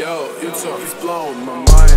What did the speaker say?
Yo, you talk is blowing my mind.